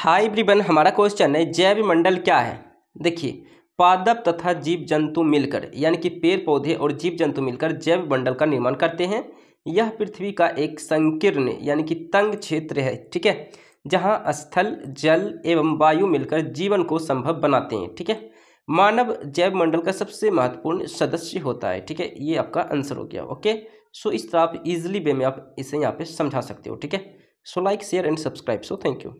High ब्रिबन हमारा question है जैव मंडल क्या है? देखिए, पादप तथा जीव जंतु मिलकर, यानी कि पेड़ पौधे और जीव जंतु मिलकर जैव मंडल का निर्माण करते हैं। यह पृथ्वी का एक संकीर्ण, यानी कि तंग क्षेत्र है, ठीक है? जहाँ स्थल, जल एवं वायु मिलकर जीवन को संभव बनाते हैं, ठीक है? मानव जैव मंडल का सबसे महत्वपूर्ण सदस्य होता है, ठीक है? ये आपका आंसर हो गया ओके सो इस तरह आप इजिली वे में आप इसे यहाँ पे समझा सकते हो, ठीक है? So like share and subscribe so thank you